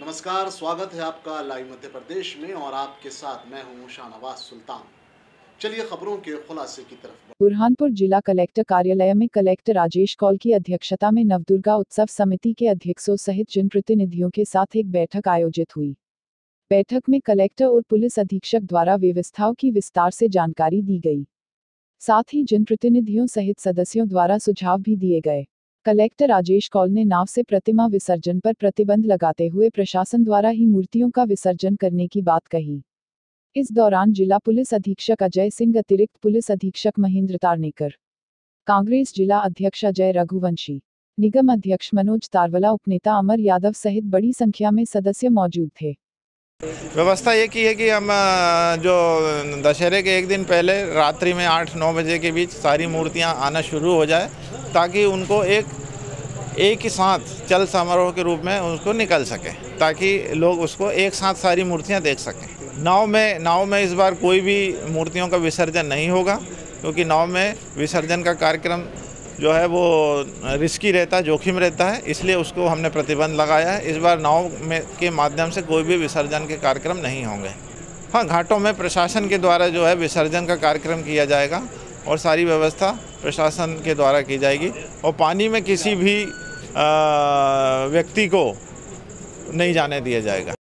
नमस्कार, स्वागत है आपका लाइव मध्य प्रदेश में और आपके साथ मैं हूँ शाहनवाज सुल्तान। चलिए खबरों के खुलासे की तरफ़ बुरहानपुर जिला कलेक्टर कार्यालय में कलेक्टर राजेश कौल की अध्यक्षता में नवदुर्गा उत्सव समिति के अध्यक्षों सहित जनप्रतिनिधियों के साथ एक बैठक आयोजित हुई। बैठक में कलेक्टर और पुलिस अधीक्षक द्वारा व्यवस्थाओं की विस्तार से जानकारी दी गई। साथ ही जनप्रतिनिधियों सहित सदस्यों द्वारा सुझाव भी दिए गए। कलेक्टर राजेश कौल ने नाव से प्रतिमा विसर्जन पर प्रतिबंध लगाते हुए प्रशासन द्वारा ही मूर्तियों का विसर्जन करने की बात कही। इस दौरान जिला पुलिस अधीक्षक अजय सिंह, अतिरिक्त पुलिस अधीक्षक महेंद्र तारनेकर, कांग्रेस जिला अध्यक्ष अजय रघुवंशी, निगम अध्यक्ष मनोज तारवला, उपनेता अमर यादव सहित बड़ी संख्या में सदस्य मौजूद थे। व्यवस्था ये की है कि हम जो दशहरे के एक दिन पहले रात्रि में आठ नौ बजे के बीच सारी मूर्तियाँ आना शुरू हो जाए। ताकि उनको एक एक ही साथ चल समारोह के रूप में उसको निकल सके, ताकि लोग उसको एक साथ सारी मूर्तियाँ देख सकें। नाव में नाव में इस बार कोई भी मूर्तियों का विसर्जन नहीं होगा, क्योंकि नाव में विसर्जन का कार्यक्रम जो है वो रिस्की रहता है जोखिम रहता है, इसलिए उसको हमने प्रतिबंध लगाया है। इस बार नाव में, के माध्यम से कोई भी विसर्जन के कार्यक्रम नहीं होंगे। हाँ घाटों में प्रशासन के द्वारा जो है विसर्जन का कार्यक्रम किया जाएगा। और सारी व्यवस्था प्रशासन के द्वारा की जाएगी। और पानी में किसी भी व्यक्ति को नहीं जाने दिया जाएगा।